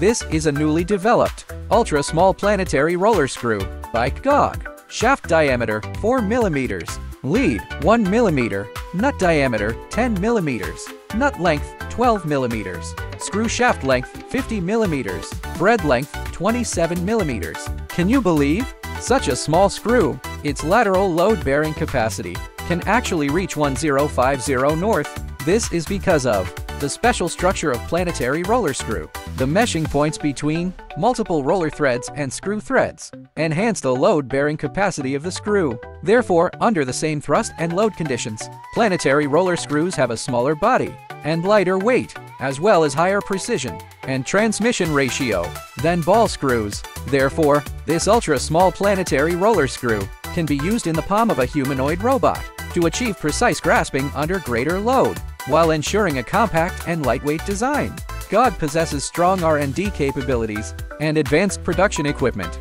This is a newly developed, ultra-small planetary roller screw by KGG. Shaft diameter 4 mm, lead 1 mm, nut diameter 10 mm, nut length 12 mm, screw shaft length 50 mm, thread length 27 mm. Can you believe? Such a small screw, its lateral load-bearing capacity can actually reach 1050 north. This is because of the special structure of planetary roller screw. The meshing points between multiple roller threads and screw threads enhance the load-bearing capacity of the screw. Therefore, under the same thrust and load conditions, planetary roller screws have a smaller body and lighter weight, as well as higher precision and transmission ratio than ball screws. Therefore, this ultra-small planetary roller screw can be used in the palm of a humanoid robot to achieve precise grasping under greater load while ensuring a compact and lightweight design. KGG possesses strong R&D capabilities and advanced production equipment,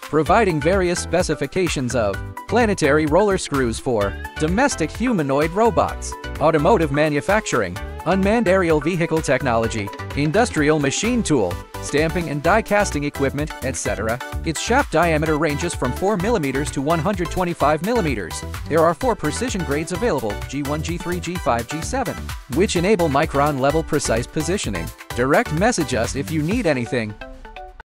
providing various specifications of planetary roller screws for domestic humanoid robots, automotive manufacturing, unmanned aerial vehicle technology, industrial machine tool, stamping and die casting equipment, etc. Its shaft diameter ranges from 4 mm to 125 mm. There are four precision grades available, G1, G3, G5, G7, which enable micron-level precise positioning. Direct message us if you need anything.